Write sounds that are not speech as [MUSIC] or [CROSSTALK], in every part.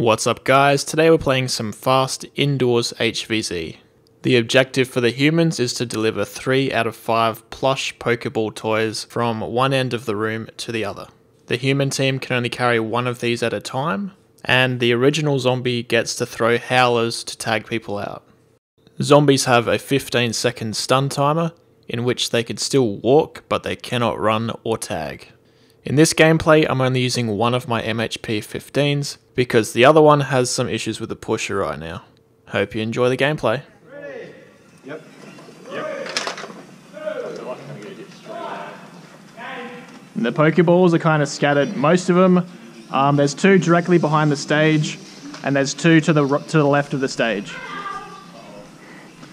What's up guys, today we're playing some fast indoors HVZ. The objective for the humans is to deliver 3 out of 5 plush Pokeball toys from one end of the room to the other. The human team can only carry one of these at a time, and the original zombie gets to throw howlers to tag people out. Zombies have a 15 second stun timer, in which they can still walk but they cannot run or tag. In this gameplay, I'm only using one of my MHP 15s because the other one has some issues with the pusher right now. Hope you enjoy the gameplay. Yep. The Pokeballs are kind of scattered. Most of them, um, there's two directly behind the stage, and there's two to the to the left of the stage.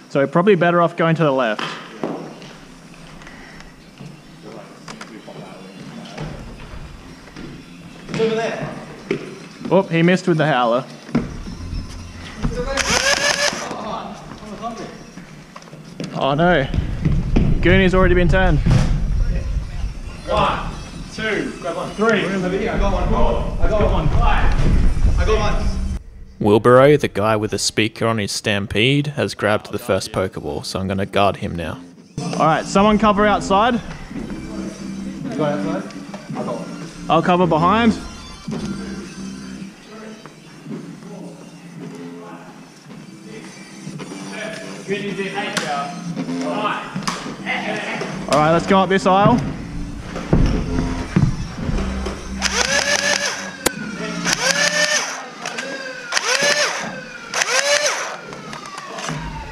So probably better off going to the left. Oh, he missed with the howler. Oh no. Goonie's already been turned. One, two, grab one, three. I got one, four. I got one, five. I got one. Wilburo, the guy with the speaker on his stampede, has grabbed the first Pokeball, so I'm going to guard him now. Alright, someone cover outside. Go outside. I'll cover behind. Alright, let's go up this aisle.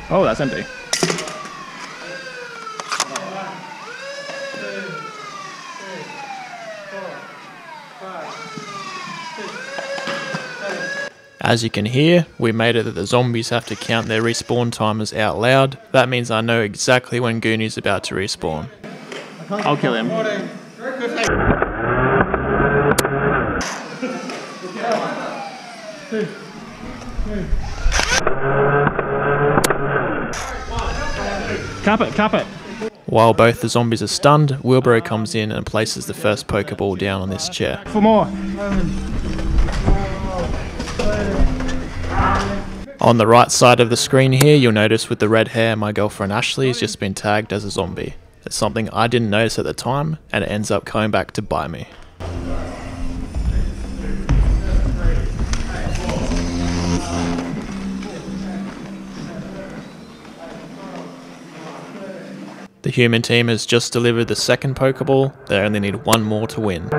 Oh, that's empty. As you can hear, we made it that the zombies have to count their respawn timers out loud. That means I know exactly when Goonie's about to respawn. I'll kill him. Cap it, cap it. While both the zombies are stunned, Wilbur comes in and places the first Pokeball down on this chair. For more. On the right side of the screen here, you'll notice with the red hair, my girlfriend Ashley has just been tagged as a zombie. It's something I didn't notice at the time, and it ends up coming back to bite me. The human team has just delivered the second Pokeball, they only need one more to win.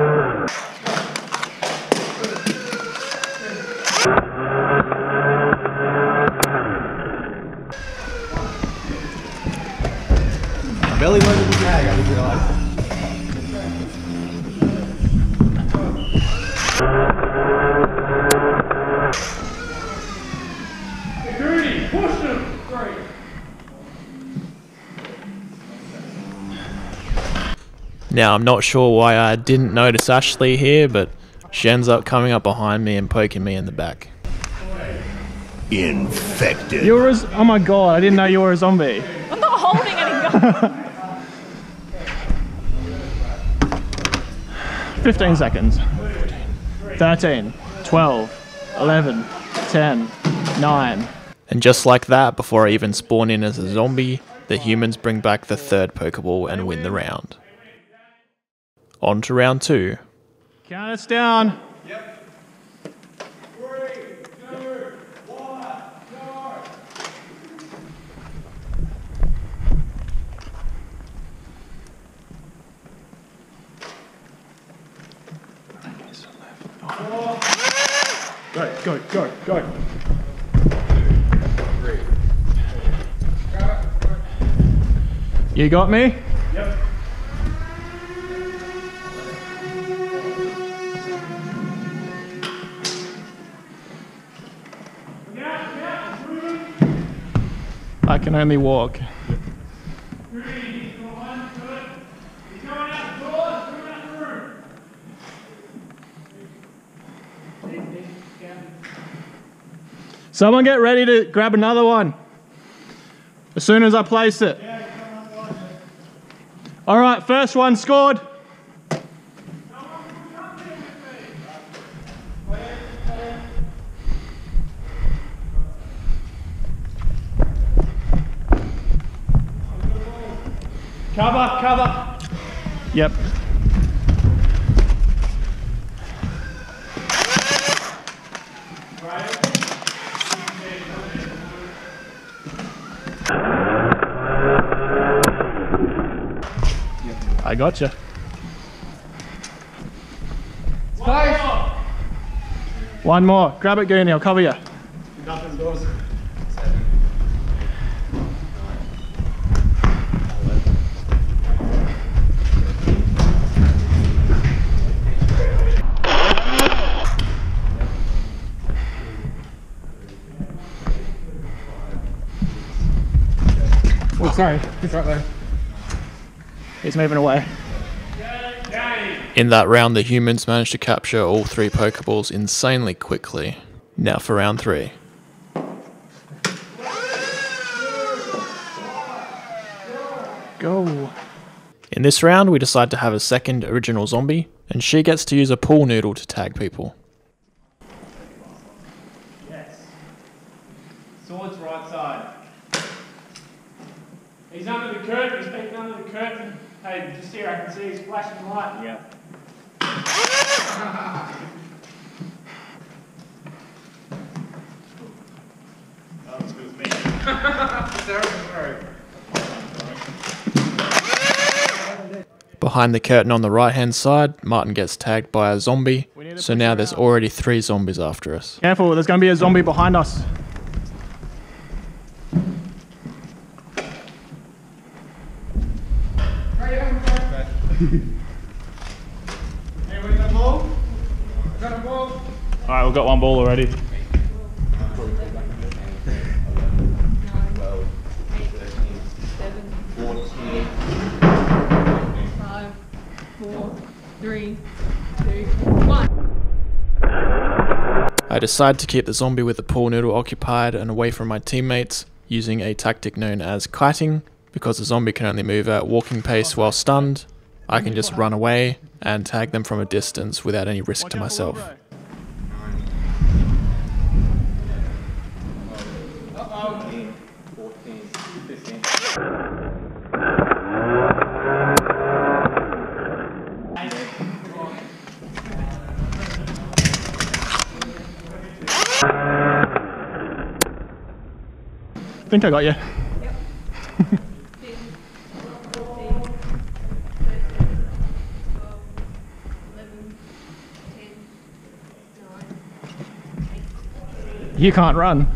Now, I'm not sure why I didn't notice Ashley here, but she ends up coming up behind me and poking me in the back. Infected. You're a, z- oh my god, I didn't know you were a zombie. [LAUGHS] I'm not holding any gun. 15 seconds. 13, 12, 11, 10, 9. And just like that, before I even spawn in as a zombie, the humans bring back the third Pokeball and win the round. On to round two. Count us down. Yep. Three, two, one, Go, go, go, go. You got me? I can only walk. Someone get ready to grab another one. As soon as I place it. All right, first one scored. Cover, cover. Yep. I gotcha. One more. Grab it, Goonie. I'll cover you. Sorry. He's right there. He's moving away. In that round, the humans managed to capture all three Pokeballs insanely quickly. Now for round three. Go. In this round, we decide to have a second original zombie, and she gets to use a pool noodle to tag people. Yes. Sword's right side. He's under the curtain. He's peeking under the curtain. Hey, just here, I can see he's flashing light. Yeah. [LAUGHS] That was good as me. Sorry. Behind the curtain on the right hand side, Martin gets tagged by a zombie, so now there's already three zombies after us. Careful, there's going to be a zombie behind us. Anybody got a ball? Got a ball? All right, we've got one ball already. I decide to keep the zombie with the pool noodle occupied and away from my teammates using a tactic known as kiting. Because the zombie can only move at walking pace while stunned, I can just run away and tag them from a distance without any risk to myself. I think I got you. [LAUGHS] You can't run.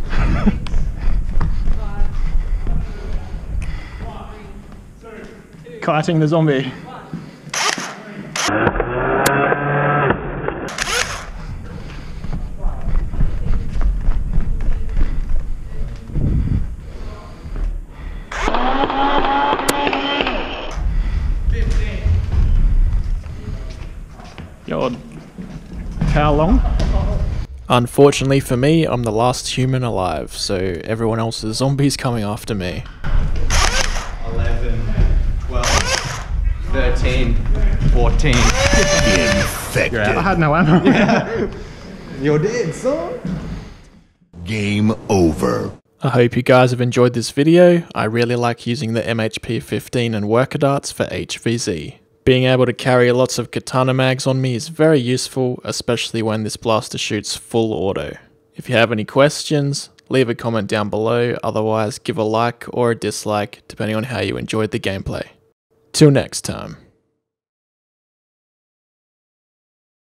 Kiting the zombie. How long? Unfortunately for me, I'm the last human alive, so everyone else is zombies coming after me. 11, 12, 13, 14. I had no ammo. [LAUGHS] You're dead, son. Game over. I hope you guys have enjoyed this video. I really like using the MHP 15 and worker darts for HVZ. Being able to carry lots of katana mags on me is very useful, especially when this blaster shoots full auto. If you have any questions, leave a comment down below, otherwise give a like or a dislike depending on how you enjoyed the gameplay. Till next time.